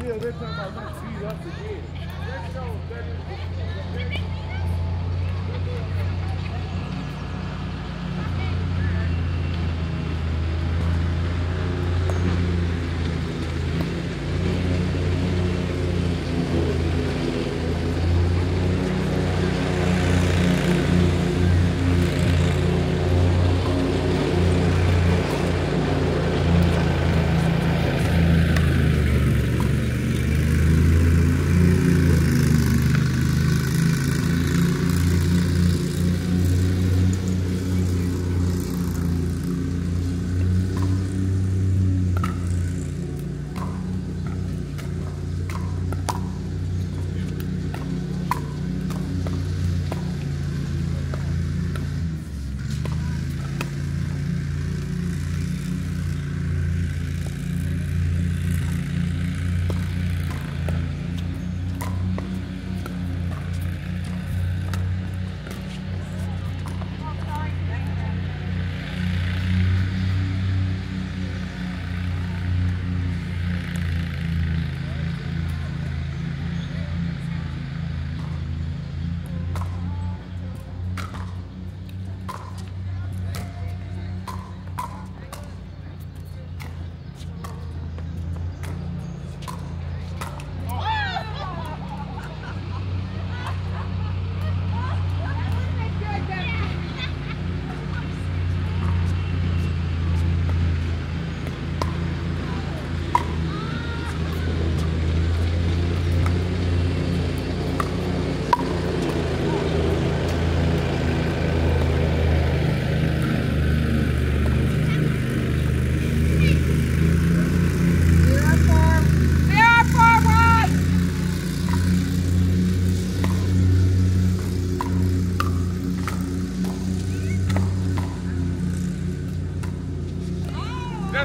will, they're talking about you beat us again. That shows that is.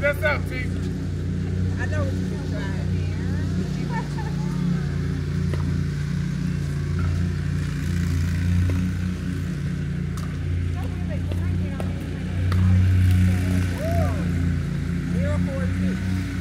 That's up, T. I know what you're trying. Thank you.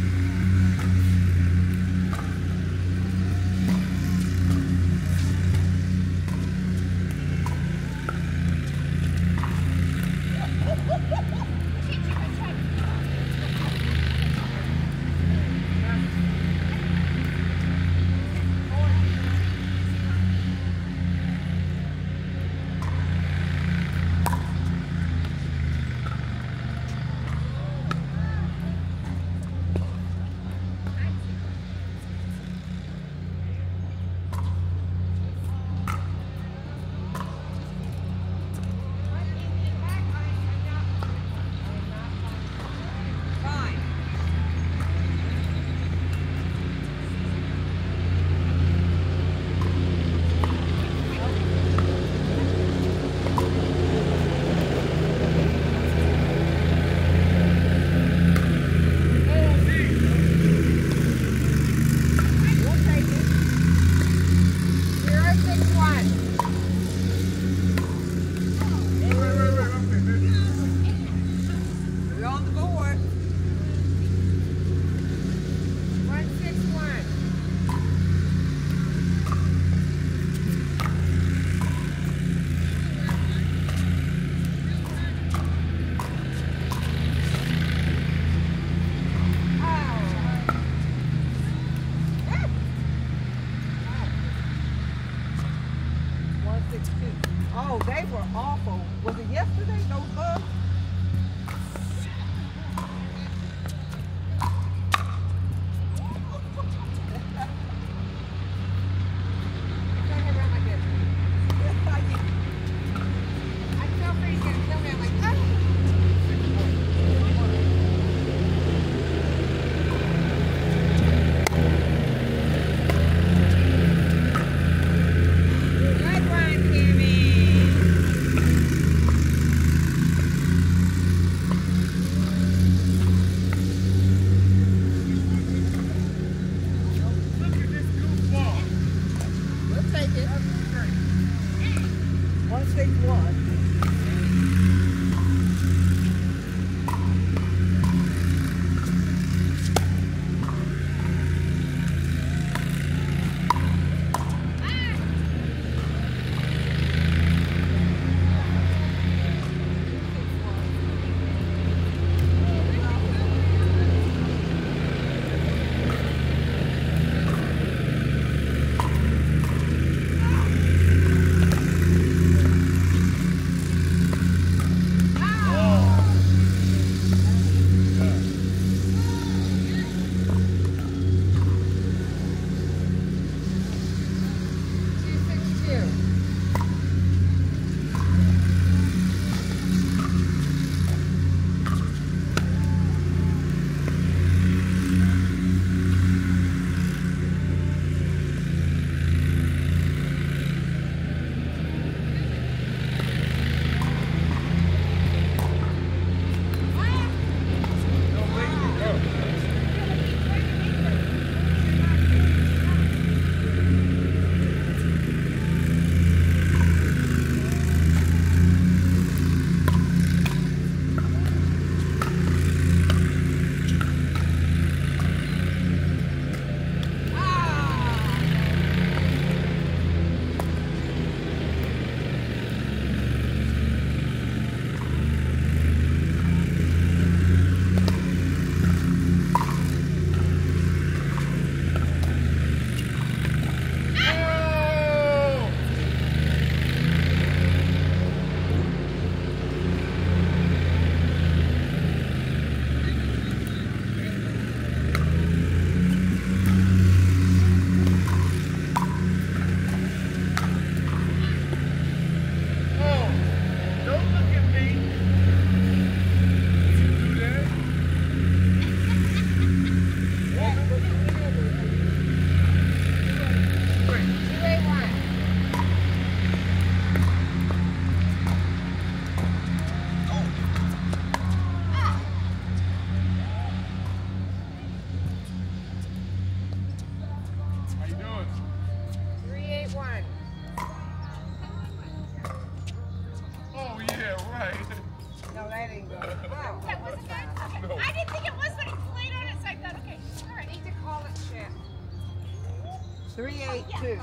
382.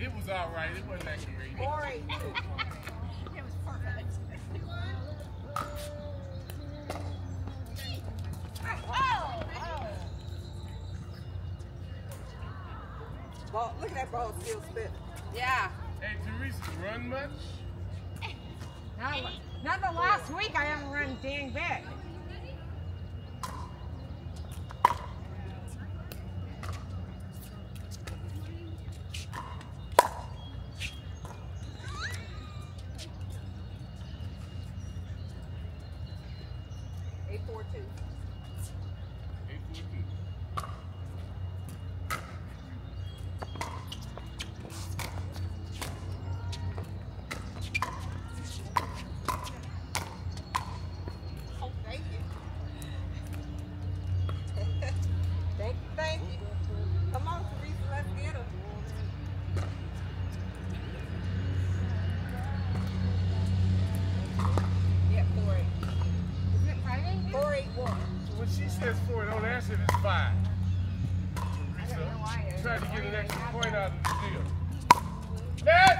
It was all right. It wasn't that great. Four eight two. it was perfect. oh, oh. Ball, look at that ball still spinning. Yeah. Hey, Teresa, run much? Not, not the last week I haven't run dang bit. Eight four two. Eight, four, two. Five. I- Try to get an extra point out of the deal. Net!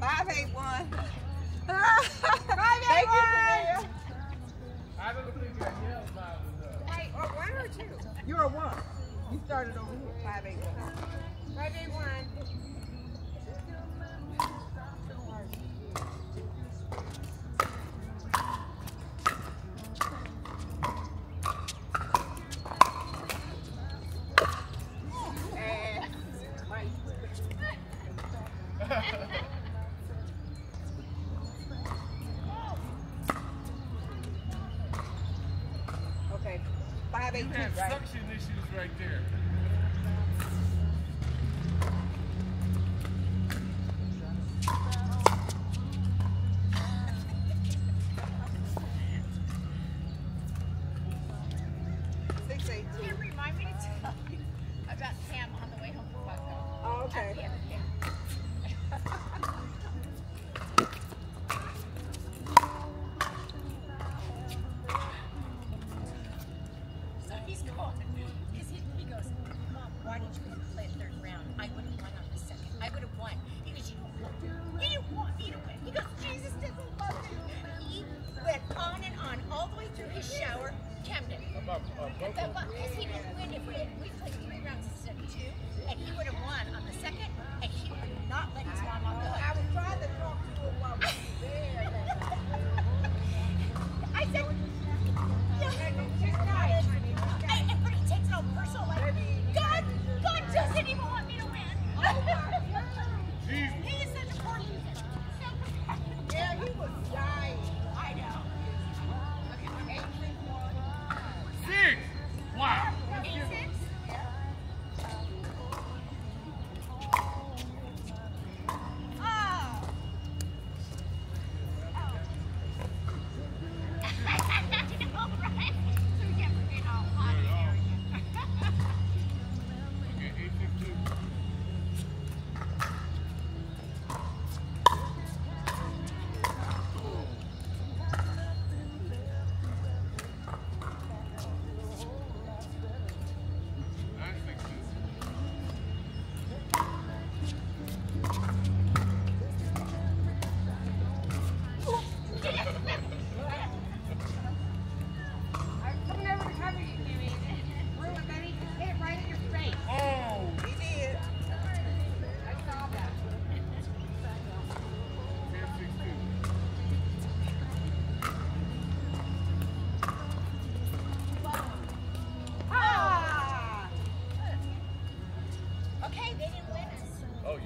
Five eight one. Five, eight, one. I don't think I yelled loud enough. Hey, or one or two? You're a one. You started over here. Five eight one. Five, eight, one. Okay. Five You eight two, had right? suction issues right there. Six eight two. Can remind me to tell you about Pam on the way home from Bunko? Oh, okay. Shower. Camden. About uh, But Bunko. because he didn't win if we we played three rounds instead of two, and he would have won on the second, and he would not let his mom on the hook.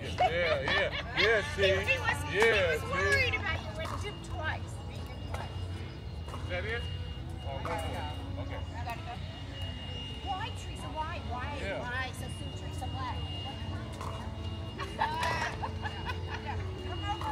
Yeah, yeah, yeah. Yeah, He, he was, Yeah, he was see? worried about you when you in twice. Is that it? Oh, one more. Okay. I gotta go. Why, Teresa? Why? Why? Yeah. Why? So soon, Teresa Black. Come over